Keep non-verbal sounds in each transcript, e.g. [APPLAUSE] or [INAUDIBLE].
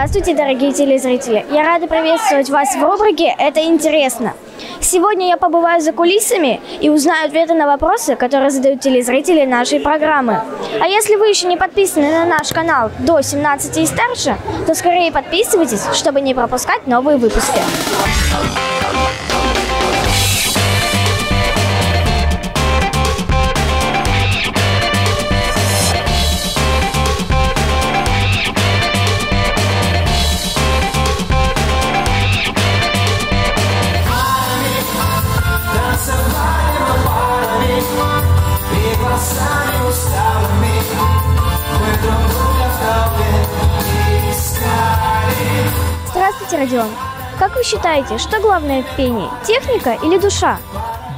Здравствуйте, дорогие телезрители! Я рада приветствовать вас в рубрике «Это интересно». Сегодня я побываю за кулисами и узнаю ответы на вопросы, которые задают телезрители нашей программы. А если вы еще не подписаны на наш канал до 17 и старше, то скорее подписывайтесь, чтобы не пропускать новые выпуски. Здравствуйте, Родион. Как вы считаете, что главное в пении? Техника или душа?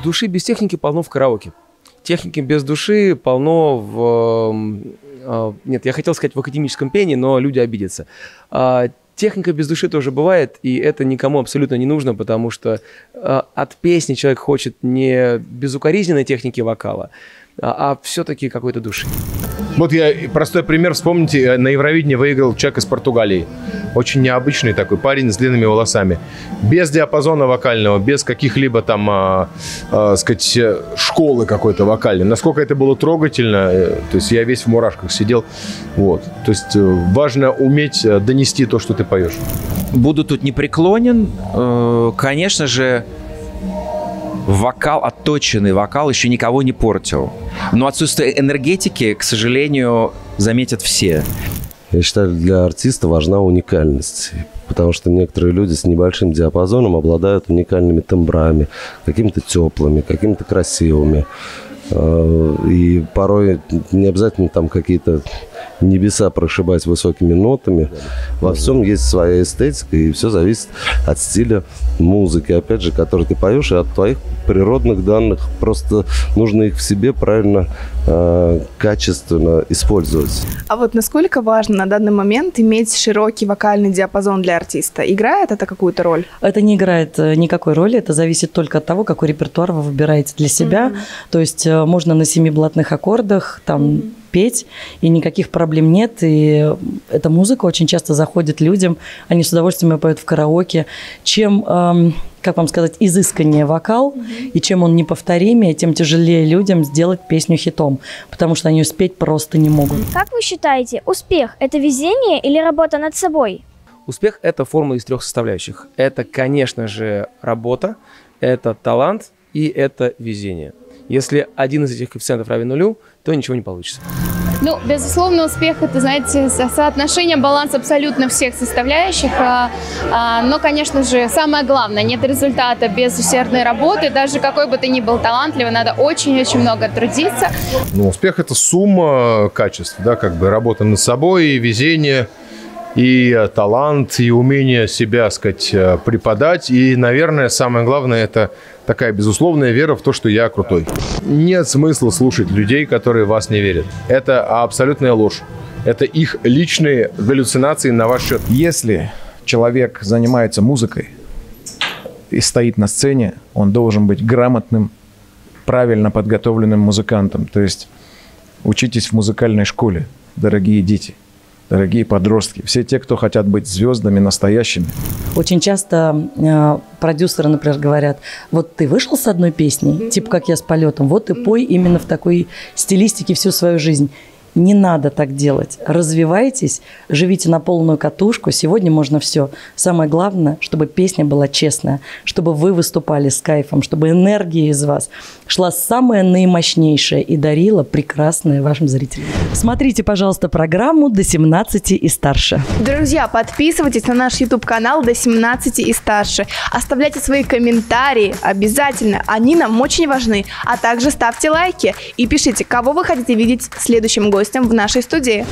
Души без техники полно в караоке. Техники без души полно в... э, Нет, я хотел сказать в академическом пении, но люди обидятся. А, Техника без души тоже бывает, и это никому абсолютно не нужно, потому что э, от песни человек хочет не безукоризненной техники вокала, а, а все-таки какой-то души. Вот я простой пример. Вспомните, э, на Евровидении выиграл человек из Португалии. Очень необычный такой парень с длинными волосами. Без диапазона вокального, без каких-либо там, а, а, сказать, э, школы какой-то вокальной. Насколько это было трогательно. э, То есть я весь в мурашках сидел. Вот. То есть важно уметь донести то, что ты поешь. Буду тут непреклонен. Конечно же, вокал, отточенный вокал еще никого не портил. Но отсутствие энергетики, к сожалению, заметят все. Я считаю, для артиста важна уникальность. Потому что некоторые люди с небольшим диапазоном обладают уникальными тембрами, какими-то теплыми, какими-то красивыми. Э, И порой не обязательно там какие-то небеса прошибать высокими нотами. Во всем есть своя эстетика, и все зависит от стиля музыки, опять же, который ты поешь, и от твоих природных данных. Просто нужно их в себе правильно, э, качественно использовать. А вот насколько важно на данный момент иметь широкий вокальный диапазон для артиста? Играет это какую-то роль? Это не играет э, никакой роли, это зависит только от того, какой репертуар вы выбираете для себя. То есть э, можно на семи блатных аккордах там петь, и никаких проблем нет, и эта музыка очень часто заходит людям, они с удовольствием ее поют в караоке. Чем, эм, как вам сказать, изысканнее вокал, и чем он неповторимее, тем тяжелее людям сделать песню хитом, потому что они ее спеть просто не могут. Как вы считаете, успех – это везение или работа над собой? Успех – это формула из трех составляющих. Это, конечно же, работа, это талант и это везение. Если один из этих коэффициентов равен нулю, то ничего не получится. Ну, безусловно, успех это, знаете, со- соотношение, баланс абсолютно всех составляющих. А, а, Но, конечно же, самое главное, нет результата без усердной работы. Даже какой бы ты ни был талантливый, надо очень-очень много трудиться. Ну, успех – это сумма качеств, да, как бы работа над собой, и везение, и э, талант, и умение себя, сказать, э, преподать. И, наверное, самое главное – это такая безусловная вера в то, что я крутой. Нет смысла слушать людей, которые вас не верят. Это абсолютная ложь. Это их личные галлюцинации на ваш счет. Если человек занимается музыкой и стоит на сцене, он должен быть грамотным, правильно подготовленным музыкантом. То есть учитесь в музыкальной школе, дорогие дети, дорогие подростки, все те, кто хотят быть звездами настоящими. Очень часто э, продюсеры, например, говорят, вот ты вышел с одной песней, типа как я с полетом, вот и пой именно в такой стилистике всю свою жизнь. Не надо так делать. Развивайтесь, живите на полную катушку. Сегодня можно все. Самое главное, чтобы песня была честная, чтобы вы выступали с кайфом, чтобы энергия из вас шла самая наимощнейшая и дарила прекрасное вашим зрителям. Смотрите, пожалуйста, программу до 17 и старше. Друзья, подписывайтесь на наш YouTube-канал до 17 и старше. Оставляйте свои комментарии обязательно, они нам очень важны. А также ставьте лайки и пишите, кого вы хотите видеть следующим гостем в нашей студии.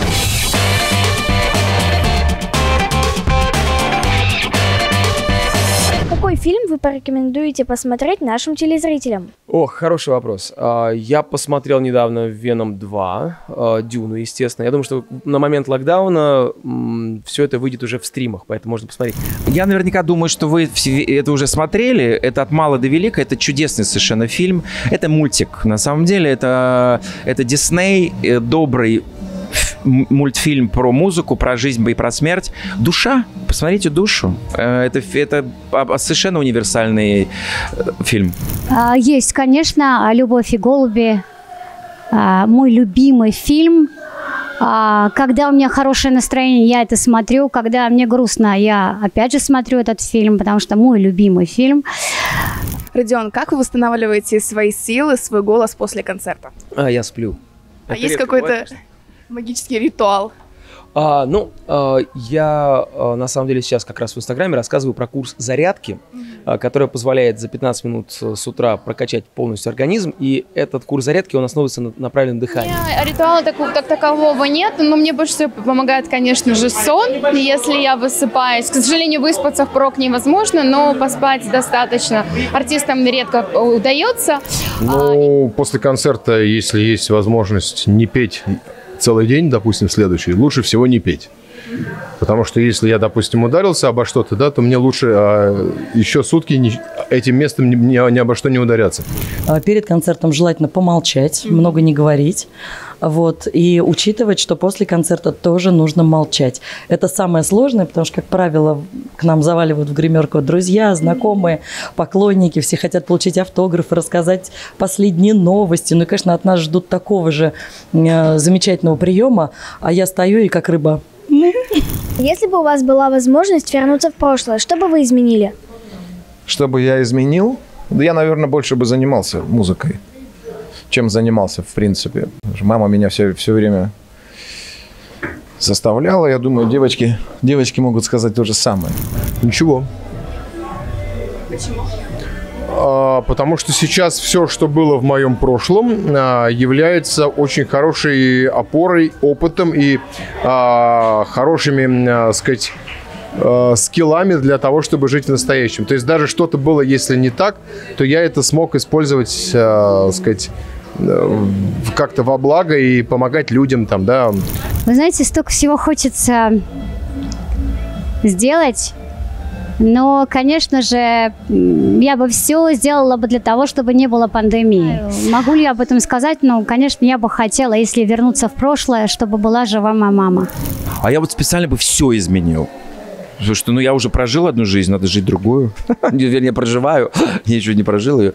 Какой фильм вы порекомендуете посмотреть нашим телезрителям? Ох, хороший вопрос. А, Я посмотрел недавно «Веном 2», а, «Дюну», естественно. Я думаю, что на момент локдауна все это выйдет уже в стримах, поэтому можно посмотреть. Я наверняка думаю, что вы это уже смотрели. Это от мала до велика. Это чудесный совершенно фильм. Это мультик. На самом деле это, это Дисней, э, добрый мультфильм про музыку, про жизнь и про смерть. Душа. Посмотрите душу. Э, Это, это совершенно универсальный э, фильм. А, Есть, конечно, «Любовь и голуби». А, Мой любимый фильм. А, Когда у меня хорошее настроение, я это смотрю. Когда мне грустно, я опять же смотрю этот фильм, потому что мой любимый фильм. Родион, как вы восстанавливаете свои силы, свой голос после концерта? А, я сплю. А Это есть какой-то бывает. Магический ритуал? А, ну, а, я а, на самом деле сейчас как раз в Инстаграме рассказываю про курс зарядки, а, который позволяет за 15 минут э, с утра прокачать полностью организм. И этот курс зарядки, он основывается на, на правильном дыхании. меня ритуала такого, так такового нет, но мне больше всего помогает, конечно же, сон. Если я высыпаюсь, к сожалению, выспаться впрок невозможно, но поспать достаточно. Артистам редко удается. Ну, после концерта, если есть возможность не петь целый день, допустим, следующий, лучше всего не петь. Потому что если я, допустим, ударился обо что-то, да, то мне лучше а, еще сутки не- этим местом ни, ни- ни обо что не ударяться. А, Перед концертом желательно помолчать, много не говорить. Вот, и учитывать, что после концерта тоже нужно молчать. Это самое сложное, потому что, как правило, к нам заваливают в гримерку друзья, знакомые, поклонники, все хотят получить автографы, рассказать последние новости. Ну и, конечно, от нас ждут такого же э, замечательного приема, а я стою и как рыба. Если бы у вас была возможность вернуться в прошлое, что бы вы изменили? Что бы я изменил? Да я, наверное, больше бы занимался музыкой, чем занимался, в принципе. Мама меня все, все время заставляла. Я думаю, девочки, девочки могут сказать то же самое. Ничего. А, потому что сейчас все, что было в моем прошлом, а, является очень хорошей опорой, опытом и а, хорошими, а, сказать, а, скиллами для того, чтобы жить в настоящем. То есть даже что-то было, если не так, то я это смог использовать, а, сказать, э, как-то во благо и помогать людям там, да, Вы знаете, столько всего хочется сделать. Но, конечно же, я бы все сделала бы для того, чтобы не было пандемии. Могу ли я об этом сказать? Ну, конечно, я бы хотела, если вернуться в прошлое, чтобы была жива моя мама. А я вот специально бы все изменил. Потому что, ну, я уже прожил одну жизнь, надо жить другую. [LAUGHS] Вернее, проживаю. [LAUGHS] Я еще не прожил ее.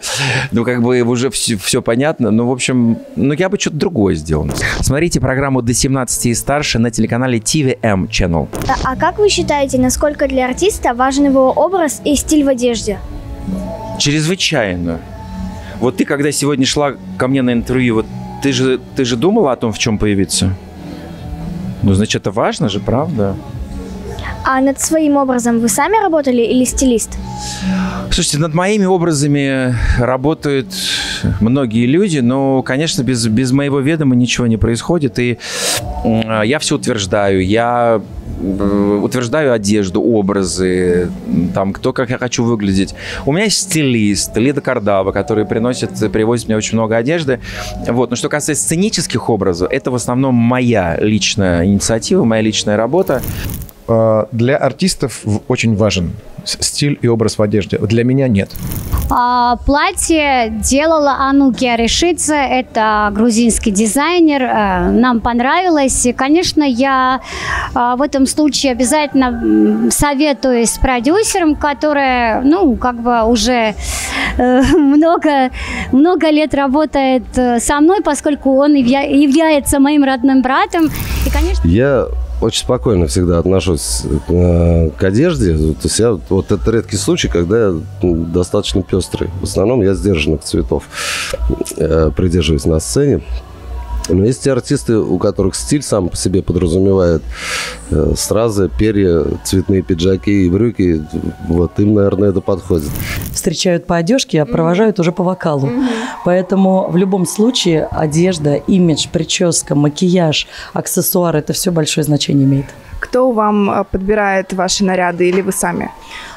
Ну, как бы уже все, понятно. Ну, в общем, ну, я бы что-то другое сделал. Смотрите программу «До 17 и старше» на телеканале TVM Channel. А, а как вы считаете, насколько для артиста важен его образ и стиль в одежде? Чрезвычайно. Вот ты, когда сегодня шла ко мне на интервью, вот ты же, ты же думала о том, в чем появиться? Ну, значит, это важно же, правда? А над своим образом вы сами работали или стилист? Слушайте, над моими образами работают многие люди, но, конечно, без, без моего ведома ничего не происходит. И я все утверждаю. Я э, утверждаю одежду, образы, там, кто как я хочу выглядеть. У меня есть стилист Лида Кардава, который приносит, привозит мне очень много одежды. Вот. Но что касается сценических образов, это в основном моя личная инициатива, моя личная работа. А, Для артистов очень важен стиль и образ в одежде. Для меня нет. А, платье делала Ануки Аришидзе, это грузинский дизайнер, э, нам понравилось. И, конечно, я а, в этом случае обязательно советуюсь с продюсером, который, ну, как бы уже э, [LAUGHS] много, много лет работает э, со мной, поскольку он явля- является моим родным братом. И, конечно, Я очень спокойно всегда отношусь э, к одежде. То есть я, вот это редкий случай, когда я м, достаточно пестрый. В основном я сдержанных цветов э, придерживаюсь на сцене. Но есть те артисты, у которых стиль сам по себе подразумевает э, стразы, перья, цветные пиджаки и брюки. Вот им, наверное, это подходит. встречают по одежке, а провожают уже по вокалу. Поэтому в любом случае одежда, имидж, прическа, макияж, аксессуары – это все большое значение имеет. Кто вам э, подбирает ваши наряды или вы сами?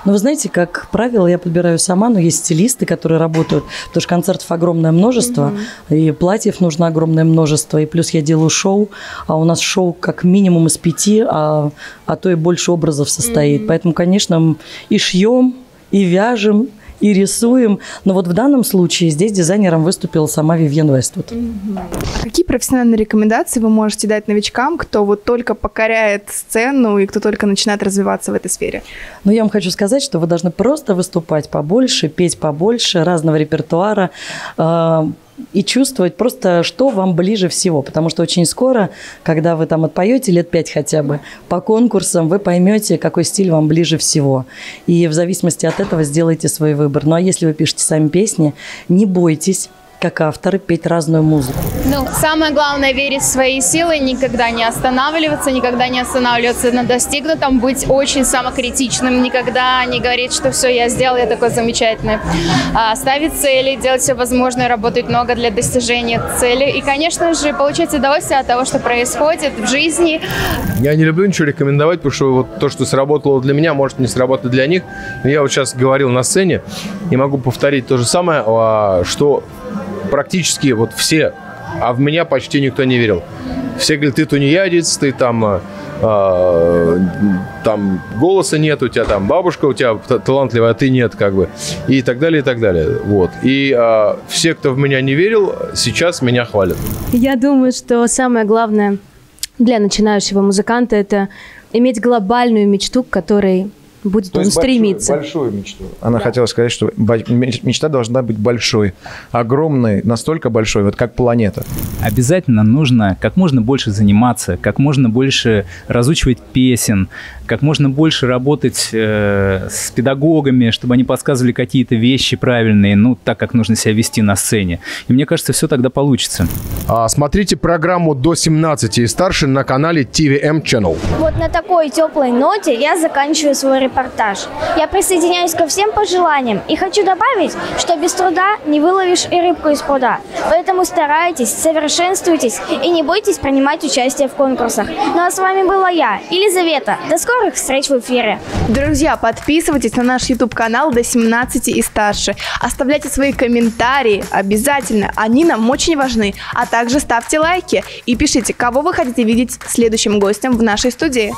Но вы знаете, как правило, я подбираю сама, но есть стилисты, которые работают, потому что концертов огромное множество, и платьев нужно огромное множество, и плюс я делаю шоу, а у нас шоу как минимум из пяти, а, а то и больше образов состоит. Поэтому, конечно, и шьем, и вяжем, и рисуем. Но вот в данном случае здесь дизайнером выступила сама Вивьен Вествуд. А какие профессиональные рекомендации вы можете дать новичкам, кто вот только покоряет сцену и кто только начинает развиваться в этой сфере? Ну, я вам хочу сказать, что вы должны просто выступать побольше, петь побольше, разного репертуара, э, и чувствовать просто, что вам ближе всего. Потому что очень скоро, когда вы там отпоете лет пять хотя бы, по конкурсам вы поймете, какой стиль вам ближе всего. И в зависимости от этого сделайте свой выбор. Ну а если вы пишете сами песни, не бойтесь как авторы, петь разную музыку. Ну, самое главное верить в свои силы, никогда не останавливаться, никогда не останавливаться на достигнутом, быть очень самокритичным, никогда не говорить, что все, я сделал, я такой замечательный. А, ставить цели, делать все возможное, работать много для достижения цели. И, конечно же, получать удовольствие от того, что происходит в жизни. Я не люблю ничего рекомендовать, потому что вот то, что сработало для меня, может не сработать для них. Но я вот сейчас говорил на сцене и могу повторить то же самое, а, что практически вот все, а в меня почти никто не верил. Все говорят, ты тунеядец, ты там, э, там голоса нет, у тебя там бабушка у тебя талантливая, а ты нет, как бы, и так далее, и так далее. Вот. И э, все, кто в меня не верил, сейчас меня хвалят. Я думаю, что самое главное для начинающего музыканта это иметь глобальную мечту, к которой будет То он стремиться. Большую, большую мечту. Она хотела сказать, что мечта должна быть большой, огромной, настолько большой, вот как планета. Обязательно нужно как можно больше заниматься, как можно больше разучивать песен, как можно больше работать э, с педагогами, чтобы они подсказывали какие-то вещи правильные, ну, так как нужно себя вести на сцене. И мне кажется, все тогда получится. А, смотрите программу до 17 и старше на канале TVM Channel. Вот на такой теплой ноте я заканчиваю свой репортаж. Я присоединяюсь ко всем пожеланиям и хочу добавить, что без труда не выловишь и рыбку из пруда. Поэтому старайтесь, совершенствуйтесь и не бойтесь принимать участие в конкурсах. Ну а с вами была я, Елизавета. До скорых встреч в эфире. Друзья, подписывайтесь на наш YouTube-канал до 17 и старше. Оставляйте свои комментарии обязательно, они нам очень важны. А также ставьте лайки и пишите, кого вы хотите видеть следующим гостем в нашей студии.